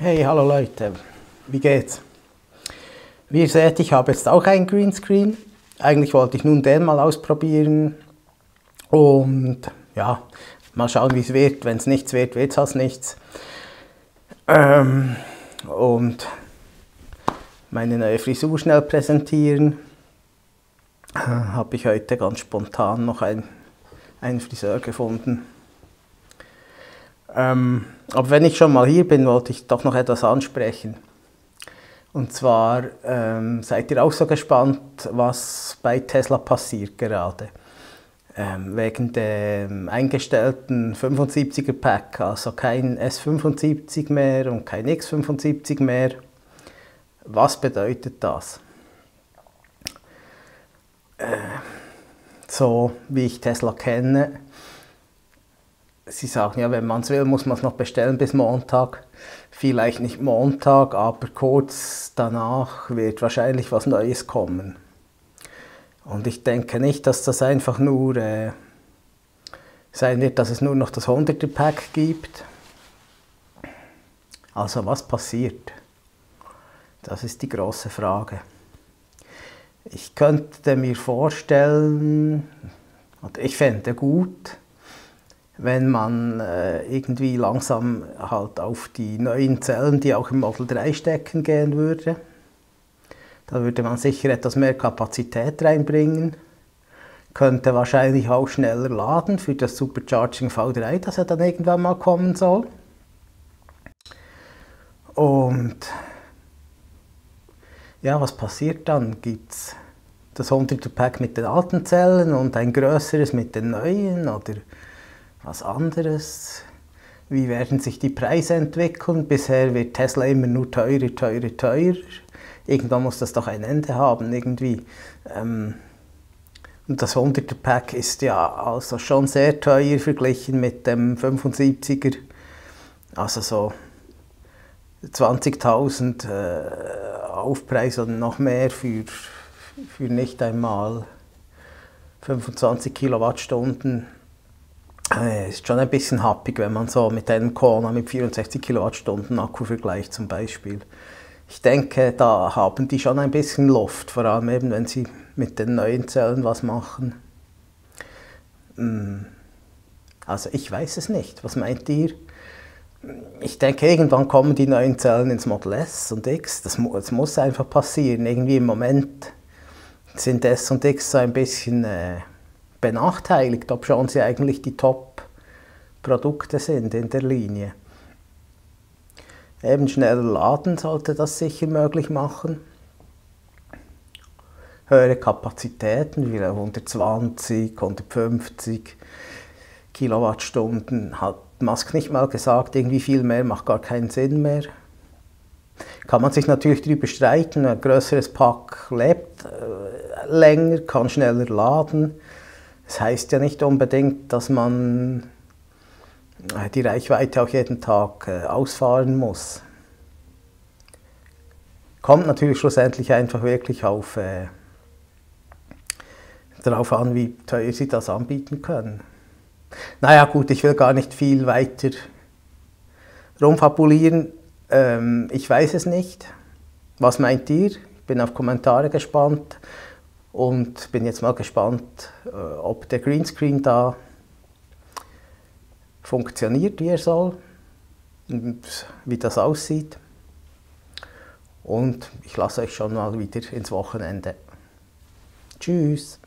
Hey, hallo Leute, wie geht's? Wie ihr seht, ich habe jetzt auch einen Greenscreen. Eigentlich wollte ich nun den mal ausprobieren und ja, mal schauen, wie es wird. Wenn es nichts wird, wird es halt nichts. Ähm, und meine neue Frisur schnell präsentieren. Äh, habe ich heute ganz spontan noch ein, einen Friseur gefunden. Ähm, aber wenn ich schon mal hier bin, wollte ich doch noch etwas ansprechen. Und zwar ähm, seid ihr auch so gespannt, was bei Tesla passiert gerade. Ähm, wegen dem eingestellten 75er Pack, also kein S75 mehr und kein X75 mehr. Was bedeutet das? Äh, so wie ich Tesla kenne, Sie sagen ja, wenn man es will, muss man es noch bestellen bis Montag. Vielleicht nicht Montag, aber kurz danach wird wahrscheinlich was Neues kommen. Und ich denke nicht, dass das einfach nur äh, sein wird, dass es nur noch das 100er Pack gibt. Also was passiert? Das ist die große Frage. Ich könnte mir vorstellen, und ich fände gut, wenn man äh, irgendwie langsam halt auf die neuen Zellen, die auch im Model 3 stecken, gehen würde. Da würde man sicher etwas mehr Kapazität reinbringen. Könnte wahrscheinlich auch schneller laden für das Supercharging V3, das ja dann irgendwann mal kommen soll. Und ja, was passiert dann? Gibt es das 100er Pack mit den alten Zellen und ein größeres mit den neuen? Oder was anderes. Wie werden sich die Preise entwickeln? Bisher wird Tesla immer nur teurer, teurer, teurer. Irgendwann muss das doch ein Ende haben, irgendwie. Ähm, und das 100er Pack ist ja also schon sehr teuer verglichen mit dem 75er. Also so 20.000 äh, Aufpreis und noch mehr für, für nicht einmal 25 Kilowattstunden ist schon ein bisschen happig, wenn man so mit einem Kona mit 64 Kilowattstunden Akku vergleicht zum Beispiel. Ich denke, da haben die schon ein bisschen Luft, vor allem eben, wenn sie mit den neuen Zellen was machen. Hm. Also ich weiß es nicht. Was meint ihr? Ich denke, irgendwann kommen die neuen Zellen ins Model S und X. Das, das muss einfach passieren. Irgendwie im Moment sind S und X so ein bisschen... Äh, benachteiligt, schon sie eigentlich die Top-Produkte sind in der Linie. Eben schneller laden sollte das sicher möglich machen. Höhere Kapazitäten, wie 120, 150 Kilowattstunden, hat Musk nicht mal gesagt, irgendwie viel mehr macht gar keinen Sinn mehr. Kann man sich natürlich darüber streiten, ein größeres Pack lebt äh, länger, kann schneller laden, das heißt ja nicht unbedingt, dass man die Reichweite auch jeden Tag äh, ausfahren muss. Kommt natürlich schlussendlich einfach wirklich auf, äh, darauf an, wie teuer sie das anbieten können. Naja gut, ich will gar nicht viel weiter rumfabulieren. Ähm, ich weiß es nicht. Was meint ihr? Ich bin auf Kommentare gespannt. Und bin jetzt mal gespannt, äh, ob der Greenscreen da funktioniert, wie er soll und wie das aussieht. Und ich lasse euch schon mal wieder ins Wochenende. Tschüss.